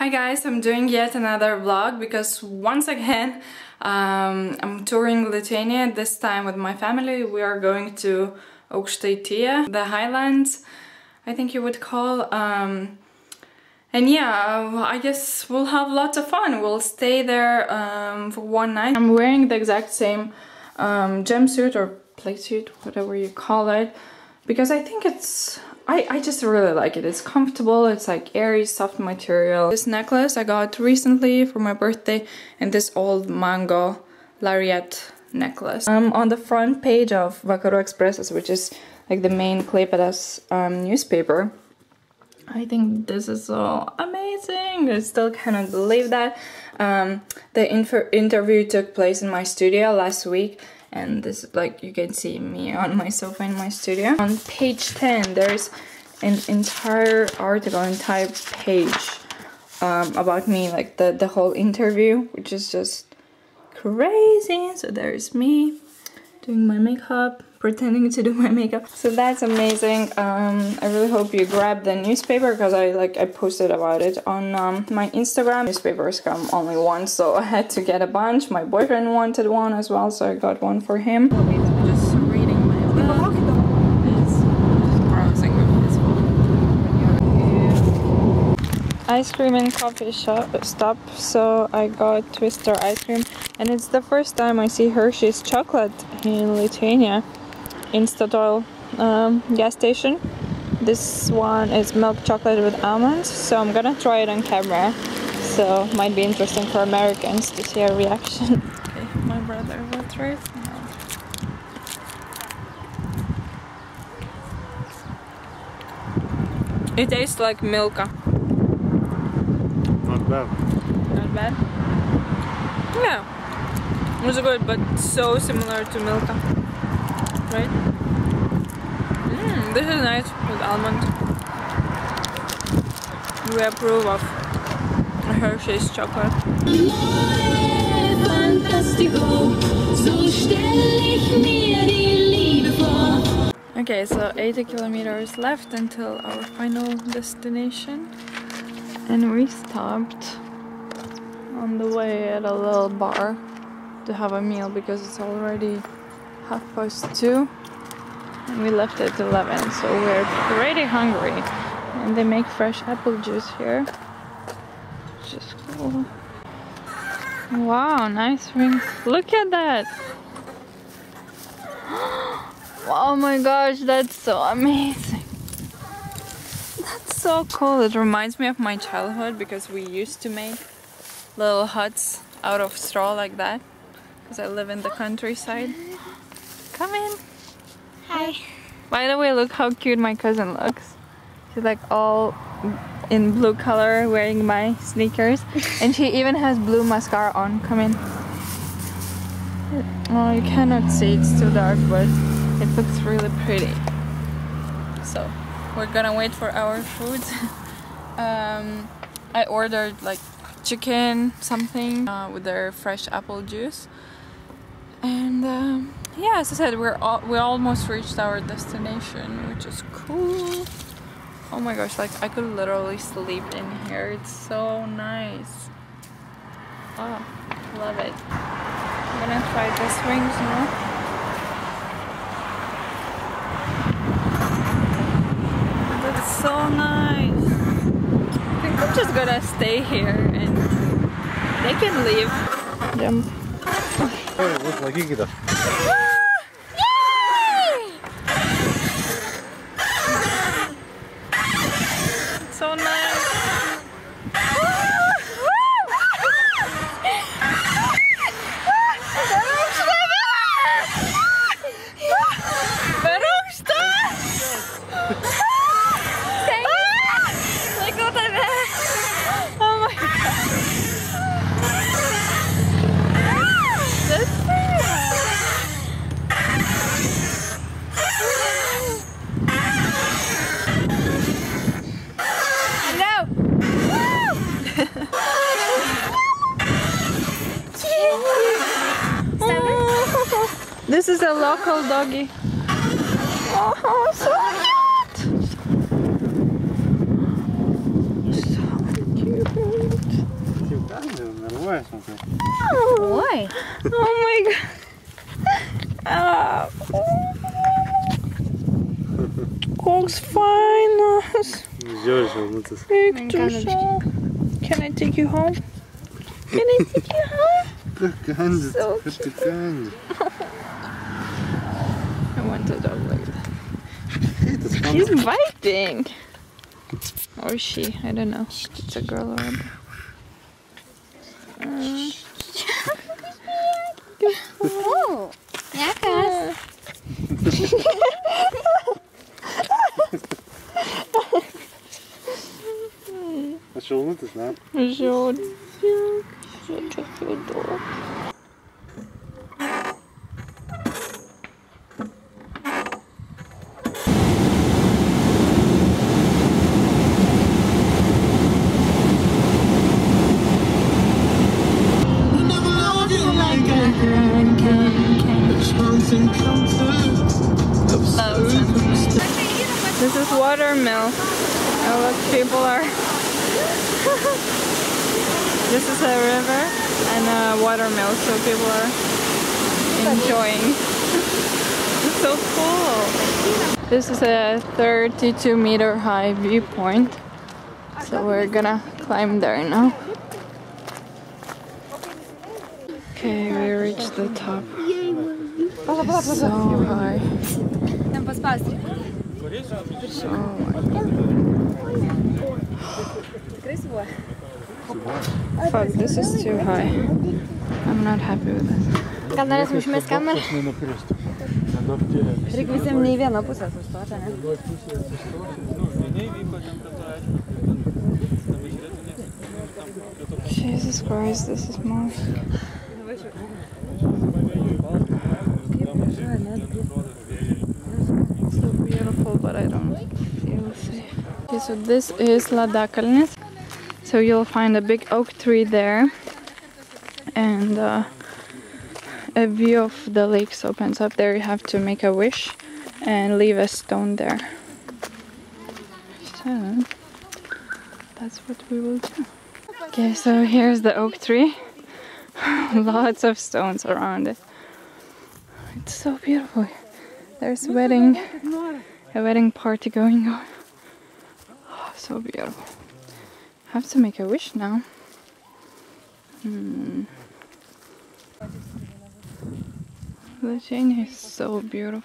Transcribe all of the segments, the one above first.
Hi guys, I'm doing yet another vlog because once again um, I'm touring Lithuania, this time with my family. We are going to Aukštaitija, the highlands, I think you would call. Um, and yeah, I guess we'll have lots of fun. We'll stay there um, for one night. I'm wearing the exact same um, jumpsuit or suit, whatever you call it, because I think it's I, I just really like it. It's comfortable, it's like airy, soft material. This necklace I got recently for my birthday and this old mango lariat necklace. I'm on the front page of Vakarų Ekspresas, which is like the main Klaipėdas um, newspaper. I think this is so amazing. I still cannot believe that. Um, the interview took place in my studio last week and this is like you can see me on my sofa in my studio. On page 10 there's an entire article, entire page um, about me, like the, the whole interview, which is just crazy. So there's me doing my makeup, pretending to do my makeup. So that's amazing. Um, I really hope you grab the newspaper because I like I posted about it on um, my Instagram. Newspapers come only once, so I had to get a bunch. My boyfriend wanted one as well, so I got one for him. Just reading my book. ice cream and coffee shop stop so I got Twister ice cream and it's the first time I see Hershey's chocolate in Lithuania in Statoil um, gas station this one is milk chocolate with almonds so I'm gonna try it on camera so might be interesting for Americans to see a reaction okay my brother will try it It tastes like Milka Not bad. Not bad? Yeah. It was good, but so similar to Milka. Right? Mmm, this is nice with almond. We approve of Hershey's chocolate. Okay, so 80 kilometers left until our final destination and we stopped on the way at a little bar to have a meal because it's already half past two and we left at 11 so we're pretty hungry. And they make fresh apple juice here. Is cool. Wow nice rings look at that! Oh my gosh that's so amazing. That's so cool. It reminds me of my childhood because we used to make little huts out of straw like that because I live in the countryside. Come in. Hi. By the way, look how cute my cousin looks. She's like all in blue color wearing my sneakers and she even has blue mascara on. Come in. Oh, you cannot see, it's too dark, but it looks really pretty. So, we're gonna wait for our food. um, I ordered like chicken something uh, with their fresh apple juice. And um, yeah, as I said, we're all, we almost reached our destination, which is cool. Oh my gosh, like I could literally sleep in here. It's so nice. Oh, love it. I'm gonna try this wings now. so nice. I think I'm just gonna stay here and they can leave. Jump. Oh, look like you So This is a local doggy. Oh, so cute! So cute! Oh. Why? oh my god! Ah. Koks finest! Can I take you home? Can I take you home? so cute. Kaip tas He's biting. Or she, I don't know. It's a girl or a boy. o, jakas? Tas šalmutis, ne? Žiauri. Such a cute This is watermill. Oh look, people are. this is a river and a watermill, so people are enjoying. it's so cool. This is a 32 meter high viewpoint, so we're gonna climb there now. Okay, we reached the top. So high. Tam paspausti. So high. Tikrai suvo. Fuck, this is too high. I'm not happy with it. Gal norėtum išmest kamerą? nenukristų. Nedaug dievė. Reikia visiems nei vieną pusę sustoti, ne? Jesus Christ, this is more. Beautiful, but I don't safe. Okay, so this is Ladakalnis. So you'll find a big oak tree there, and uh, a view of the lakes opens up there. You have to make a wish and leave a stone there. So that's what we will do. Okay, so here's the oak tree. Lots of stones around it. It's so beautiful. There's wedding, a wedding party going on. Oh, so beautiful. Have to make a wish now. Hmm. Lithuania is so beautiful.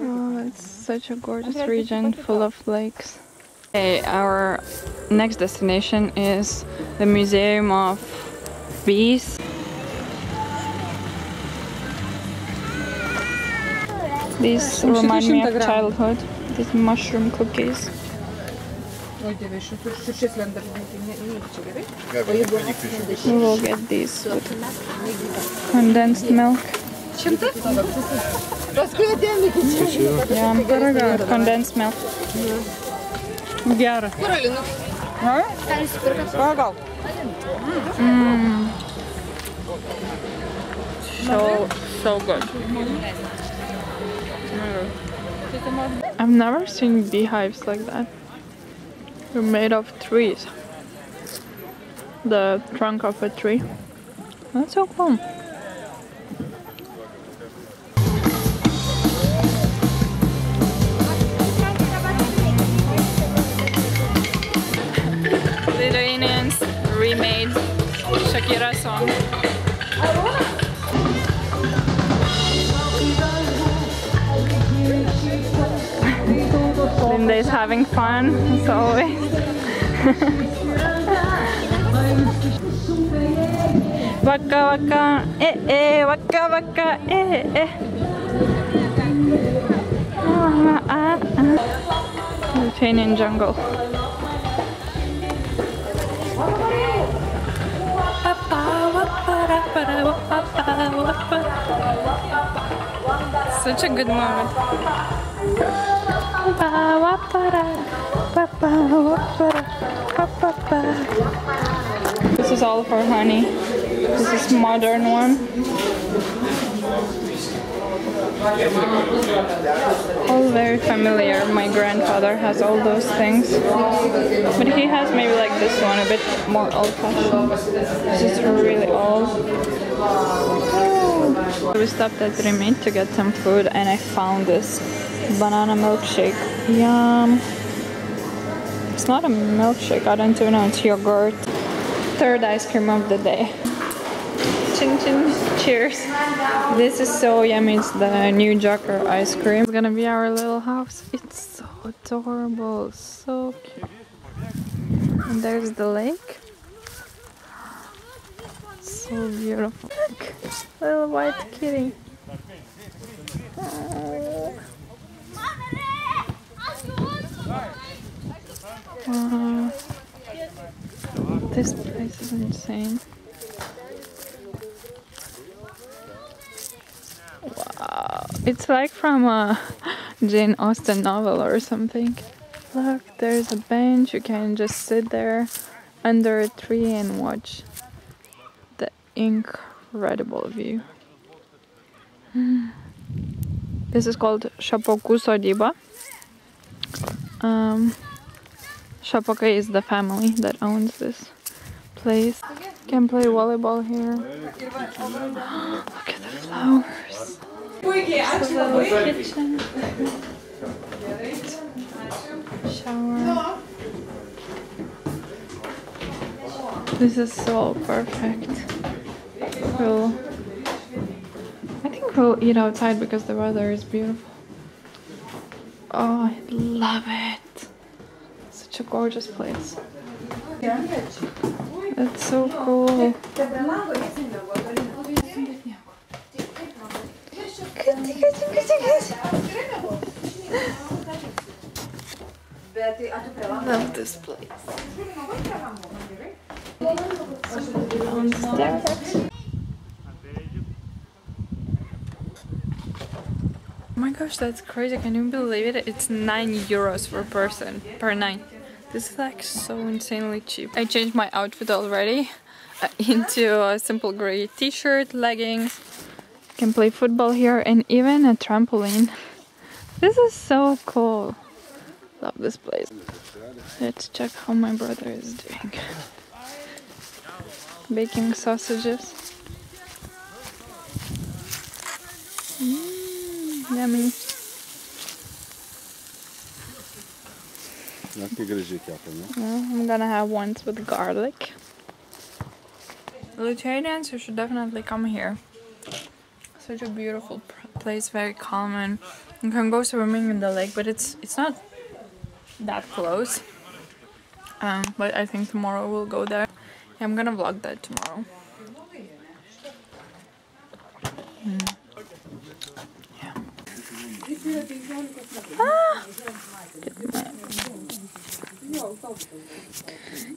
Oh, it's such a gorgeous region full of lakes. Okay, our next destination is the Museum of Bees. These remind me of childhood. These mushroom cookies. Oi, dieve, šitų šešis lenda, ne, ne, čia gerai. We will get these with condensed milk. Paskui atėjom iki Ką jūs pirkat? Pagal. So so good. I've never seen beehives like that. They're made of trees. The trunk of a tree. That's so cool. Fun as always. waka waka, eh eh, waka waka, eh eh. Ah, ah, ah. Lithuanian jungle. Such a good moment. This is all for honey. This is modern one. All very familiar. My grandfather has all those things. But he has maybe like this one, a bit more old fashioned. This is really old. We stopped at Rimi to get some food and I found this banana milkshake. Yum. It's not a milkshake, I don't even know, it's yogurt. Third ice cream of the day. Chin chin. Cheers. This is so yummy. It's the new Joker ice cream. It's gonna be our little house. It's so adorable. So cute. And there's the lake. So beautiful. Look, little white kitty. Oh. Wow. This place is insane. Wow, it's like from a Jane Austen novel or something. Look, there's a bench. You can just sit there under a tree and watch the incredible view. This is called Shapoku Sodiba. Um, Shapoka is the family that owns this place. Can play volleyball here. Look at the flowers. A little kitchen. Shower. This is so perfect. We'll, I think we'll eat outside because the weather is beautiful. Oh, I love it. Such a gorgeous place. That's so cool. Love this place. Downstairs. Oh my gosh, that's crazy. Can you believe it? It's 9 euros per person per night. This is like so insanely cheap. I changed my outfit already uh, into a simple gray t-shirt, leggings. Can play football here and even a trampoline. This is so cool. Love this place. Let's check how my brother is doing. Baking sausages. Mm, yummy. Not get a zik yapın ya. Well, I'm gonna have ones with garlic. Lithuanians, you should definitely come here. Such a beautiful place, very calm, and you can go swimming in the lake, but it's it's not that close. Um, but I think tomorrow we'll go there. Yeah, I'm gonna vlog that tomorrow. Mm. Yeah. Ah!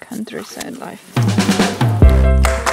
Countryside life.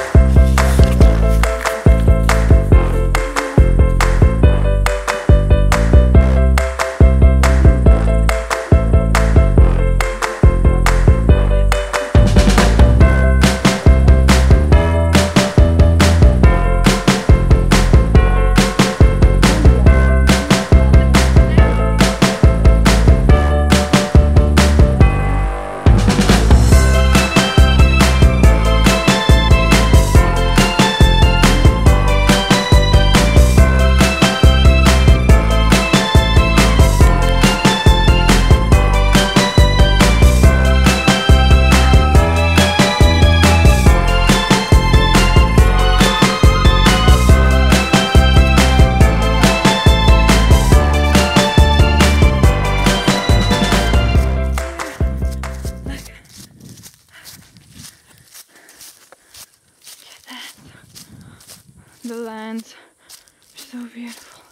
Are so beautiful.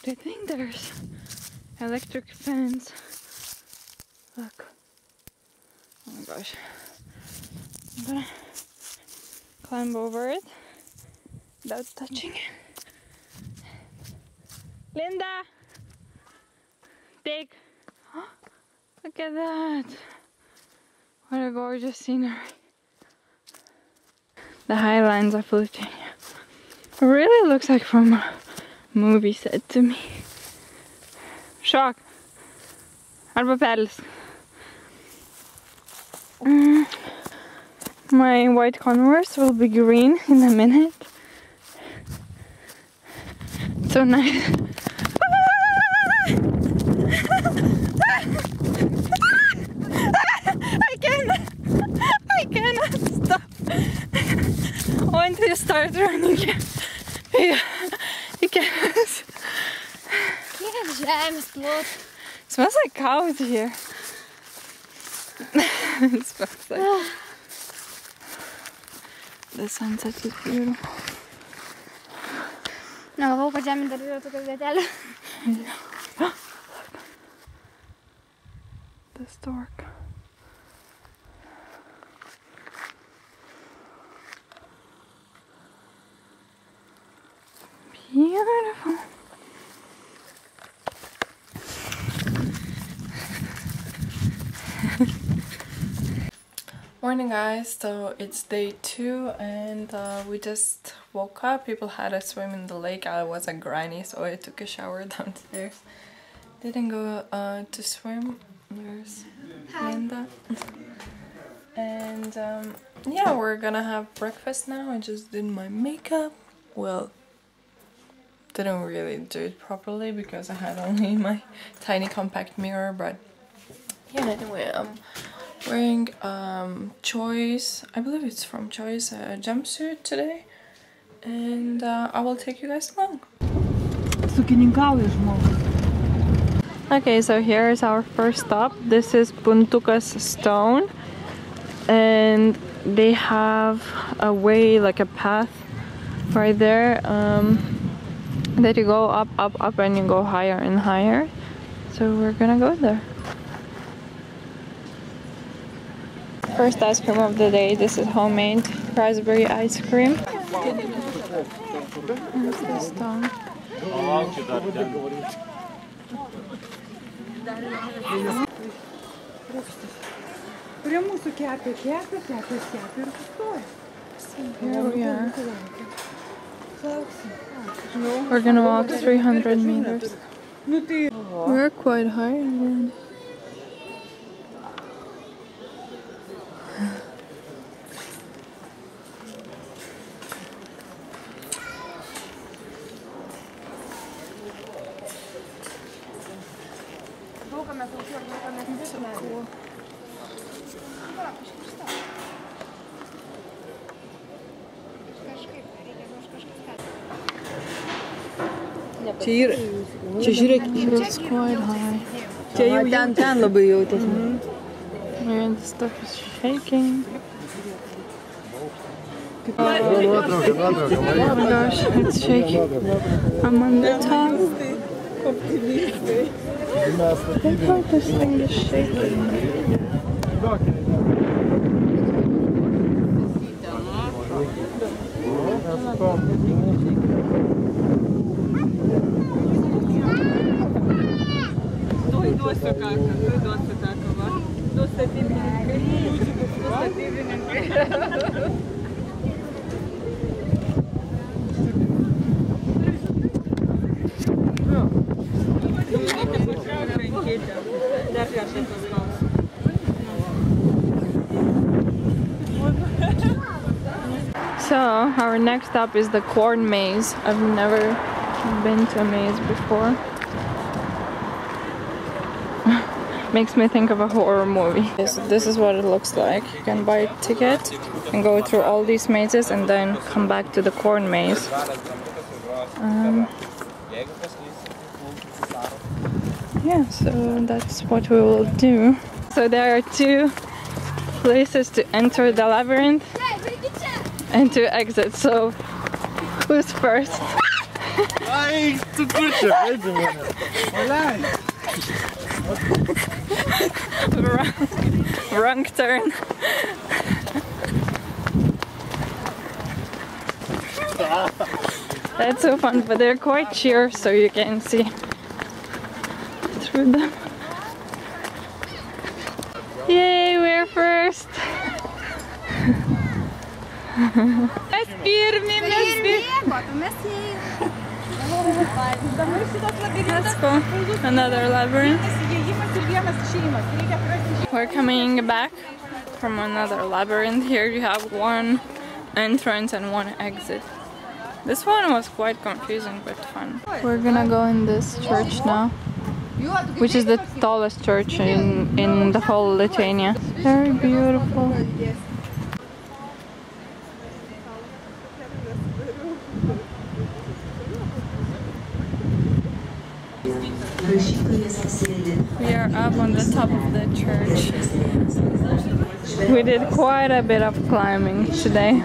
But I think there's electric fence. Look. Oh my gosh. I'm gonna climb over it without touching it. Linda! Dig! Look at that! What a gorgeous scenery. The highlands of Lithuania. It really looks like from a movie set to me. Shock. Arba päls. Mm. My white Converse will be green in a minute. So nice. I cannot. I cannot stop. Once you start running, you, you cannot. Žemės smells like cows here. it smells like. The sunset is beautiful. Negalvau, kad žemė dar yra tokia vietelė. The stork. Beautiful. Morning guys, so it's day two and uh, we just woke up. People had a swim in the lake. I was a granny so I took a shower downstairs. Didn't go uh, to swim. There's Linda. And um, yeah, we're gonna have breakfast now. I just did my makeup. Well, didn't really do it properly because I had only my tiny compact mirror, but yeah, anyway, I'm wearing um, Choice, I believe it's from Choice, a jumpsuit today. And uh, I will take you guys along. Okay, so here is our first stop. This is Puntukas Stone. And they have a way, like a path right there um, that you go up, up, up, and you go higher and higher. So we're gonna go there. First ice cream of the day. This is homemade raspberry ice cream. Here we are. We're gonna walk 300 meters. We're quite high So cool. čia yra. Čia žiūrėk, Feels quite high. čia jau ten, ten labai jautėsi. And the stuff is shaking. Oh my gosh, it's shaking. I'm on the top. Look how this thing is shaking. Our next stop is the corn maze. I've never been to a maze before. Makes me think of a horror movie. This, this is what it looks like. You can buy a ticket and go through all these mazes and then come back to the corn maze. Um, yeah, so that's what we will do. So there are two places to enter the labyrinth and to exit. So who's first? Ai, tu kur čia žaidži mane? Olei. wrong, wrong turn. That's so fun, but they're quite sheer, so you can see through them. Yay, we're first! I Mes pirmi, mes pirmi. Mes įėjome. Dabar šitas labirintas. Let's go. Another labyrinth. Įėjimas ir vienas išėjimas. Reikia rasti We're coming back from another labyrinth. Here you have one entrance and one exit. This one was quite confusing but fun. We're gonna go in this church now, which is the tallest church in, in the whole Lithuania. Very beautiful. We are up on the top of the church. We did quite a bit of climbing today.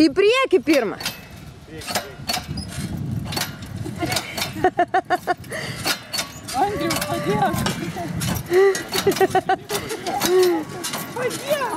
И prieky pirmā. Andriu, padėk. Padėk,